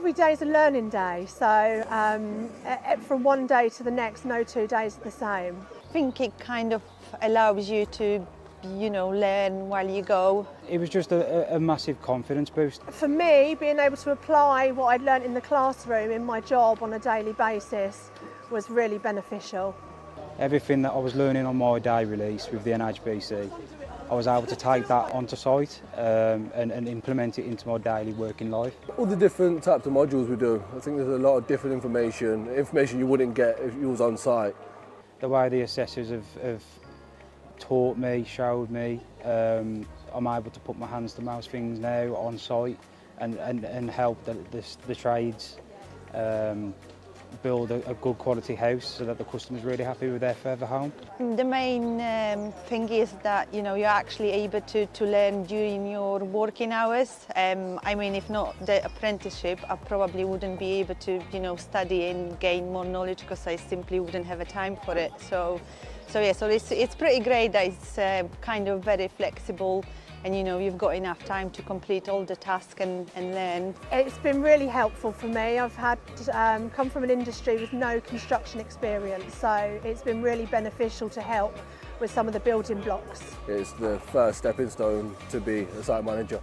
every day is a learning day, so um, from one day to the next, no two days are the same. I think it kind of allows you to you know, learn while you go. It was just a, a, massive confidence boost. For me, being able to apply what I'd learned in the classroom in my job on a daily basis was really beneficial. Everything that I was learning on my day release with the NHBC, I was able to take that onto site um, and, and implement it into my daily working life. All the different types of modules we do, I think there's a lot of different information, information you wouldn't get if you was on site. The way the assessors have, have taught me, showed me, um, I'm able to put my hands to most things now on site and, and, and help the, the, the trades. Um, build a, a, good quality house so that the customer's really happy with their further home. The main um, thing is that you know you're actually able to, to learn during your working hours. Um, I mean, if not the apprenticeship, I probably wouldn't be able to you know study and gain more knowledge because I simply wouldn't have a time for it. So so yeah, so it's, it's pretty great that it's uh, kind of very flexible and you know you've got enough time to complete all the tasks and, and learn. It's been really helpful for me. I've had um, come from an industry with no construction experience so it's been really beneficial to help with some of the building blocks. It's the first stepping stone to be a site manager.